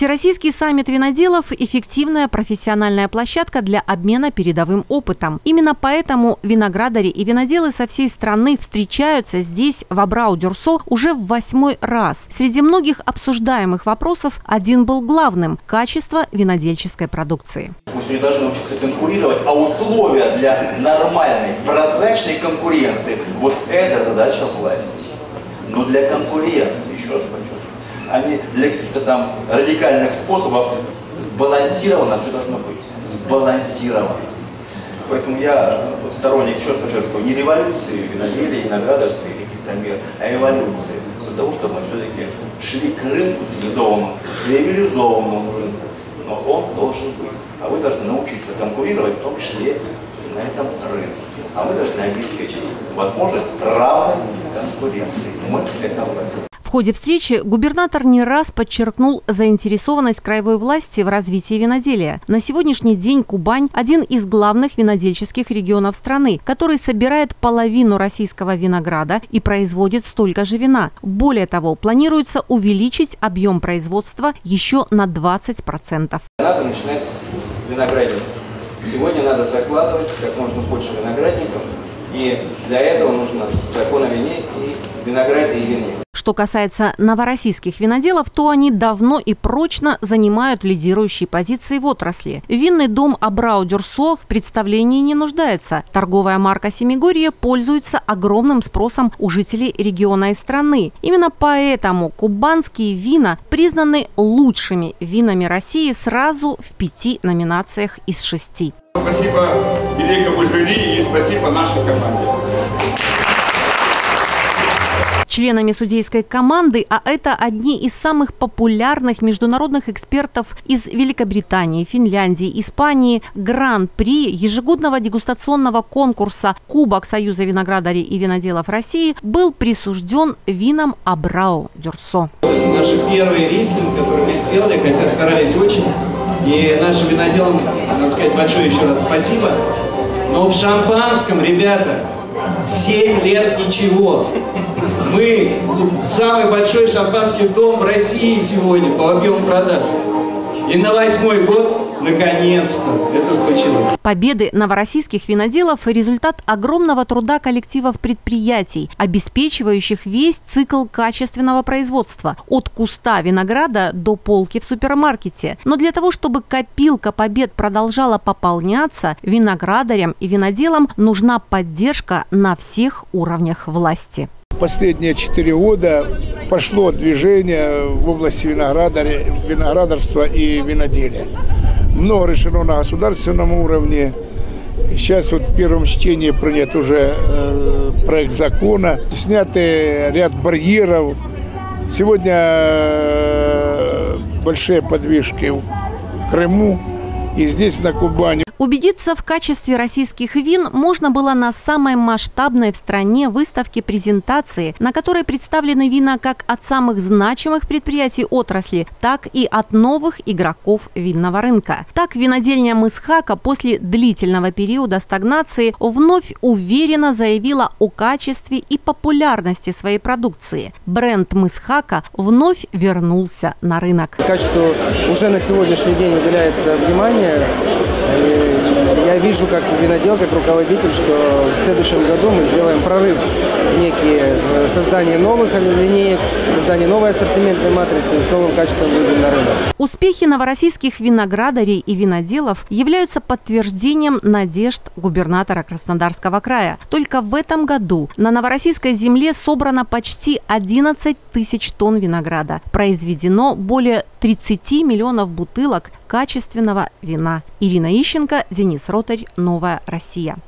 Всероссийский саммит виноделов – эффективная профессиональная площадка для обмена передовым опытом. Именно поэтому виноградари и виноделы со всей страны встречаются здесь, в Абрау-Дюрсо, уже в восьмой раз. Среди многих обсуждаемых вопросов один был главным – качество винодельческой продукции. Мы сегодня должны учиться конкурировать, а условия для нормальной, прозрачной конкуренции – вот это задача власти. Но для конкуренции, еще раз подчеркиваю, а не для каких-то там радикальных способов. Сбалансировано все должно быть. Сбалансировано. Поэтому я сторонник, еще раз подчеркиваю, не революции виноделия, виноградарства и каких-то мер, а эволюции. Для того, чтобы мы все-таки шли к рынку цивилизованному, цивилизованному рынку. Но он должен быть. А вы должны научиться конкурировать, в том числе на этом рынке. А мы должны обеспечить возможность равной конкуренции. Мы это власть. Ходе встречи губернатор не раз подчеркнул заинтересованность краевой власти в развитии виноделия. На сегодняшний день Кубань – один из главных винодельческих регионов страны, который собирает половину российского винограда и производит столько же вина. Более того, планируется увеличить объем производства еще на 20%. Надо начинать с виноградников. Сегодня надо закладывать как можно больше виноградников, и для этого нужно закон о вине и винограде и вине. Что касается новороссийских виноделов, то они давно и прочно занимают лидирующие позиции в отрасли. Винный дом Абрау Дюрсо в представлении не нуждается. Торговая марка Семигорье пользуется огромным спросом у жителей региона и страны. Именно поэтому кубанские вина признаны лучшими винами России сразу в пяти номинациях из шести. Спасибо великому жюри и спасибо нашей команде членами судейской команды, а это одни из самых популярных международных экспертов из Великобритании, Финляндии, Испании, гран-при ежегодного дегустационного конкурса «Кубок Союза виноградарей и виноделов России» был присужден винам Абрау Дюрсо. Наши первые рислинг, которые мы сделали, хотя старались очень, и нашим виноделам, надо сказать, большое еще раз спасибо. Но в шампанском, ребята, 7 лет ничего. Мы самый большой шампанский дом в России сегодня по объему продаж. И на восьмой год, наконец-то, это случилось. Победы новороссийских виноделов – результат огромного труда коллективов предприятий, обеспечивающих весь цикл качественного производства – от куста винограда до полки в супермаркете. Но для того, чтобы копилка побед продолжала пополняться, виноградарям и виноделам нужна поддержка на всех уровнях власти последние четыре года пошло движение в области виноградарства и виноделия. Много решено на государственном уровне. Сейчас вот в первом чтении принят уже э, проект закона. Сняты ряд барьеров. Сегодня э, большие подвижки в Крыму и здесь на Кубани. Убедиться в качестве российских вин можно было на самой масштабной в стране выставке презентации, на которой представлены вина как от самых значимых предприятий отрасли, так и от новых игроков винного рынка. Так, винодельня Мысхака после длительного периода стагнации вновь уверенно заявила о качестве и популярности своей продукции. Бренд Мысхака вновь вернулся на рынок. Качеству уже на сегодняшний день уделяется внимание вижу как винодел, как руководитель, что в следующем году мы сделаем прорыв некие э, создание новых линеек, создание новой ассортиментной матрицы с новым качеством выйдем на рынок. Успехи новороссийских виноградарей и виноделов являются подтверждением надежд губернатора Краснодарского края. Только в этом году на новороссийской земле собрано почти 11 тысяч тонн винограда. Произведено более 30 миллионов бутылок качественного вина. Ирина Ищенко, Денис Ротарь, Новая Россия.